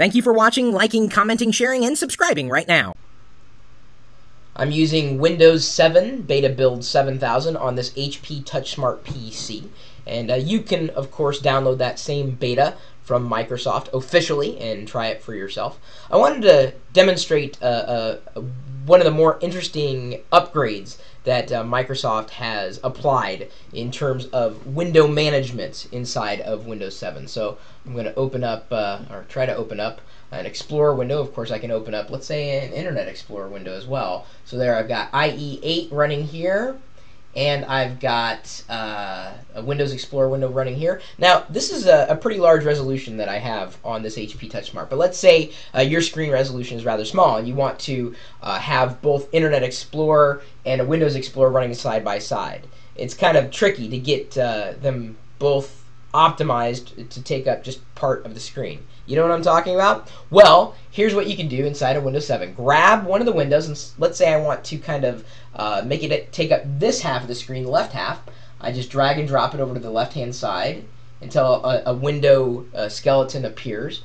Thank you for watching, liking, commenting, sharing, and subscribing right now. I'm using Windows 7 Beta Build 7000 on this HP TouchSmart PC. And uh, you can, of course, download that same beta from Microsoft officially and try it for yourself. I wanted to demonstrate uh, uh, one of the more interesting upgrades that uh, Microsoft has applied in terms of window management inside of Windows 7. So I'm going to open up, uh, or try to open up, an Explorer window. Of course, I can open up, let's say, an Internet Explorer window as well. So there I've got IE8 running here and I've got uh, a Windows Explorer window running here. Now, this is a, a, pretty large resolution that I have on this HP TouchSmart, but let's say uh, your screen resolution is rather small and you want to uh, have both Internet Explorer and a Windows Explorer running side by side. It's kind of tricky to get uh, them both optimized to take up just part of the screen. You know what I'm talking about? Well, here's what you can do inside of Windows 7. Grab one of the windows, and let's say I want to kind of uh, make it take up this half of the screen, the left half. I just drag and drop it over to the left-hand side until a, a window uh, skeleton appears.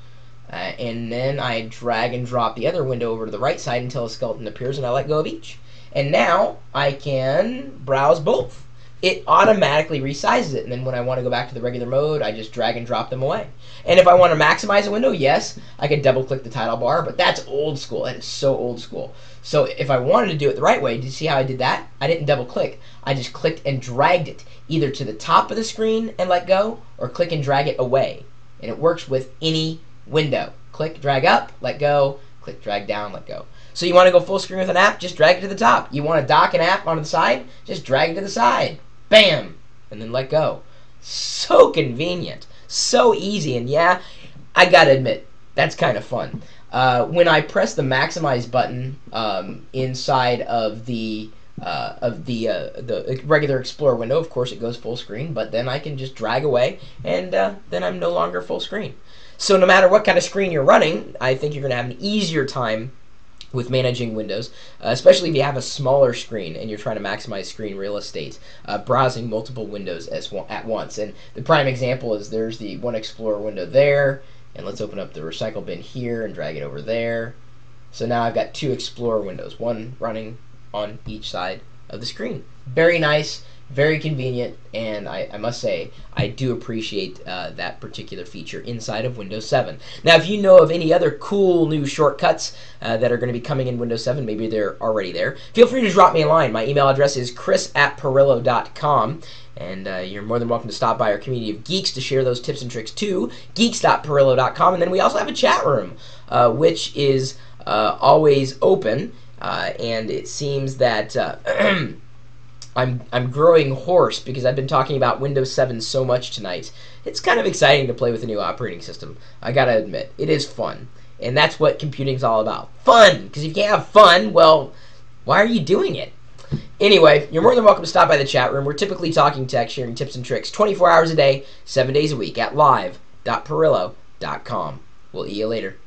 Uh, and then I drag and drop the other window over to the right side until a skeleton appears, and I let go of each. And now I can browse both it automatically resizes it. And then when I want to go back to the regular mode, I just drag and drop them away. And if I want to maximize a window, yes, I could double click the title bar, but that's old school. That is so old school. So if I wanted to do it the right way, did you see how I did that? I didn't double click. I just clicked and dragged it either to the top of the screen and let go, or click and drag it away. And it works with any window. Click, drag up, let go, click, drag down, let go. So you want to go full screen with an app, just drag it to the top. You want to dock an app onto the side, just drag it to the side bam, and then let go. So convenient, so easy, and yeah, I gotta admit, that's kind of fun. Uh, when I press the maximize button um, inside of the uh, of the uh, the regular Explorer window, of course it goes full screen, but then I can just drag away, and uh, then I'm no longer full screen. So no matter what kind of screen you're running, I think you're going to have an easier time with managing windows, uh, especially if you have a smaller screen and you're trying to maximize screen real estate, uh, browsing multiple windows as at once. And the prime example is there's the One Explorer window there, and let's open up the recycle bin here and drag it over there. So now I've got two Explorer windows, one running on each side of the screen. Very nice very convenient, and I, I, must say, I do appreciate uh, that particular feature inside of Windows 7. Now, if you know of any other cool new shortcuts uh, that are going to be coming in Windows 7, maybe they're already there, feel free to drop me a line. My email address is chris at pirillo.com. And uh, you're more than welcome to stop by our community of geeks to share those tips and tricks too. Geeks.pirillo.com. And then we also have a chat room, uh, which is uh, always open. Uh, and it seems that I'm I'm growing hoarse because I've been talking about Windows 7 so much tonight. It's kind of exciting to play with a new operating system. I gotta admit, it is fun, and that's what computing's all about. Fun, because if you can't have fun, well, why are you doing it? Anyway, you're more than welcome to stop by the chat room. We're typically talking tech, sharing tips and tricks, 24 hours a day, 7 days a week at live.pirillo.com. We'll see you later.